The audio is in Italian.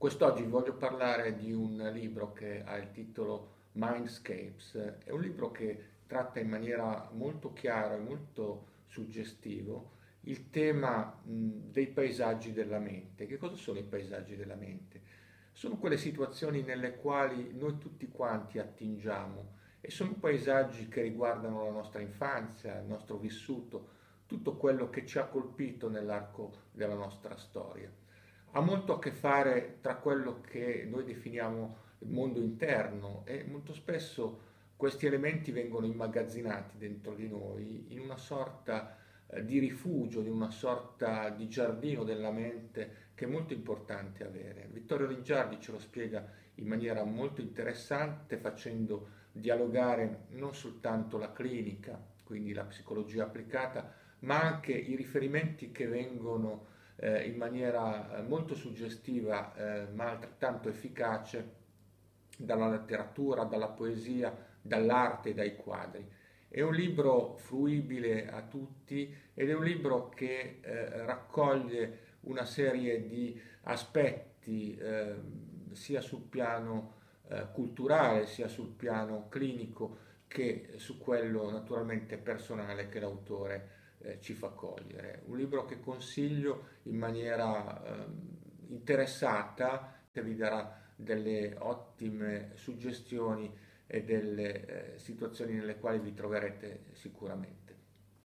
Quest'oggi voglio parlare di un libro che ha il titolo Mindscapes. È un libro che tratta in maniera molto chiara e molto suggestivo il tema dei paesaggi della mente. Che cosa sono i paesaggi della mente? Sono quelle situazioni nelle quali noi tutti quanti attingiamo e sono paesaggi che riguardano la nostra infanzia, il nostro vissuto, tutto quello che ci ha colpito nell'arco della nostra storia ha molto a che fare tra quello che noi definiamo il mondo interno e molto spesso questi elementi vengono immagazzinati dentro di noi in una sorta eh, di rifugio, in una sorta di giardino della mente che è molto importante avere. Vittorio Lingiardi ce lo spiega in maniera molto interessante facendo dialogare non soltanto la clinica, quindi la psicologia applicata, ma anche i riferimenti che vengono eh, in maniera eh, molto suggestiva eh, ma altrettanto efficace dalla letteratura, dalla poesia, dall'arte e dai quadri. È un libro fruibile a tutti ed è un libro che eh, raccoglie una serie di aspetti eh, sia sul piano eh, culturale sia sul piano clinico che su quello naturalmente personale che l'autore eh, ci fa cogliere. Un libro che consiglio in maniera eh, interessata, che vi darà delle ottime suggestioni e delle eh, situazioni nelle quali vi troverete sicuramente.